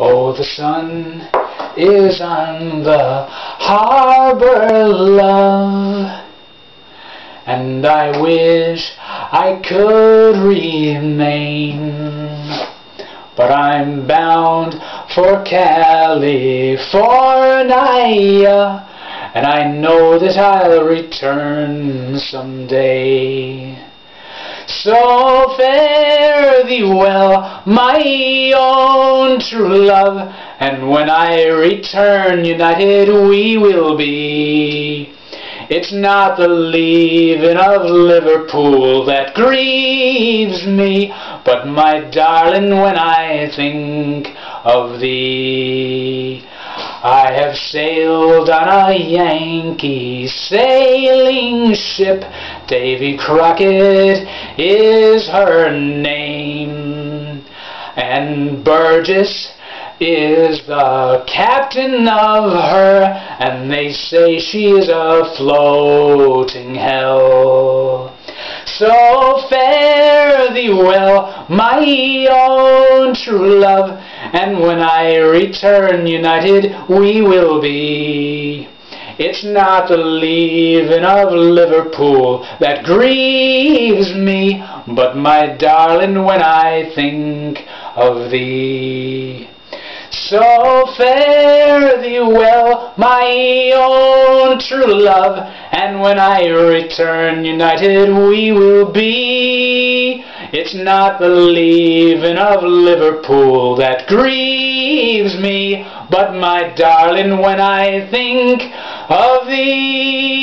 Oh, the sun is on the harbor, love. And I wish I could remain. But I'm bound for California. And I know that I'll return someday. So fare thee well, my own true love, and when I return united we will be. It's not the leaving of Liverpool that grieves me, but my darling, when I think of thee. I have sailed on a Yankee sailing ship. Davy Crockett is her name. And Burgess is the captain of her, and they say she is a floating hell. So fare thee well, my own true love, and when I return united we will be. It's not the leaving of Liverpool that grieves me, but my darling when I think of thee. So fare thee well, my own true love, and when I return united we will be. It's not the leaving of Liverpool that grieves me, but my darling when I think of thee.